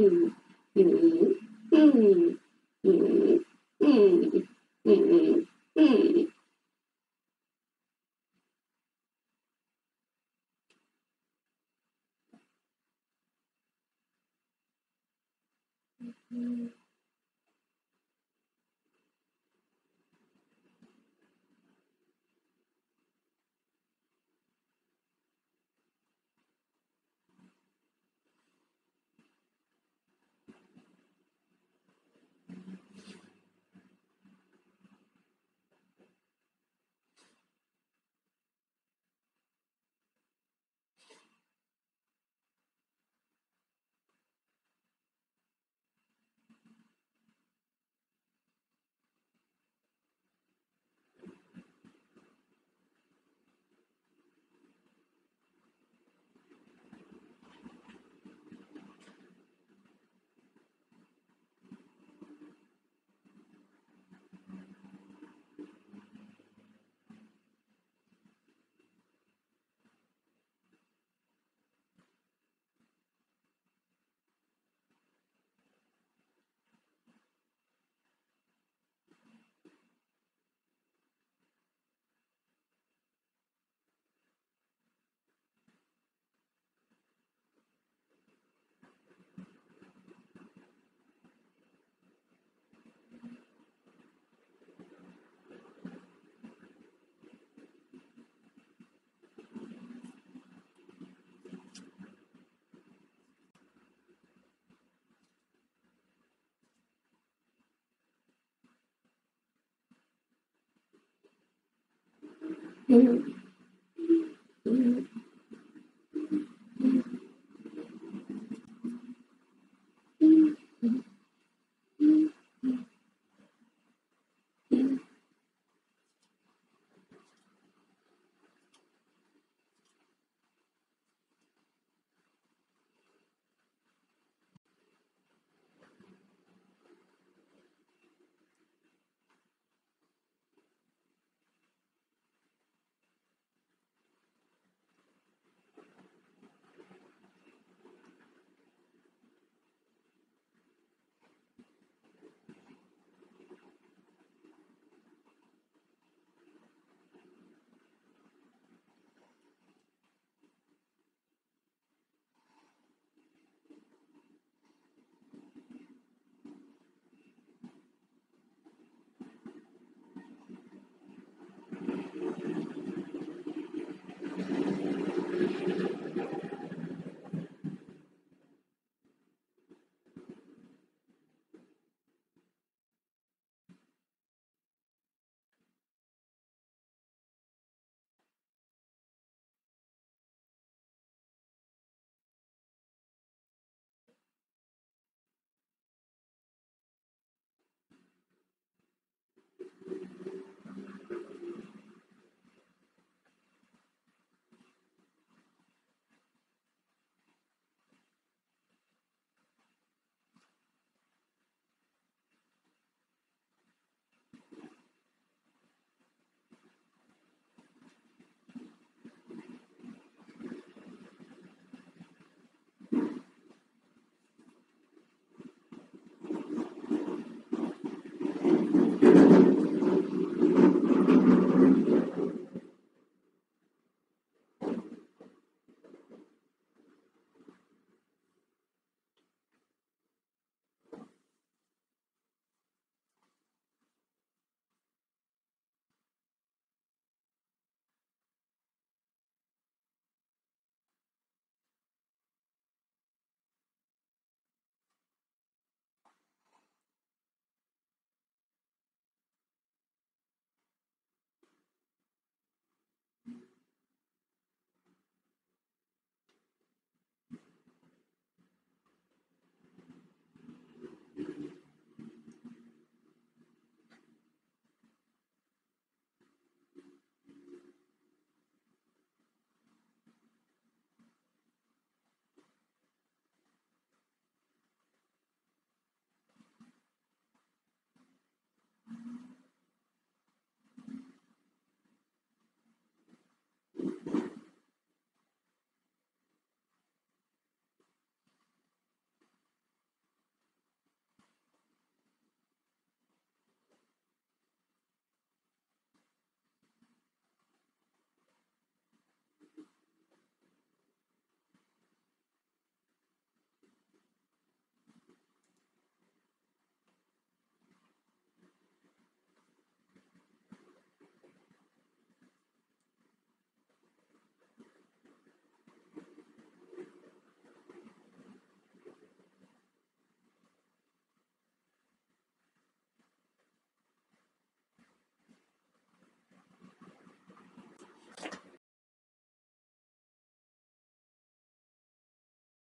嗯嗯嗯嗯嗯嗯嗯。嗯。嗯。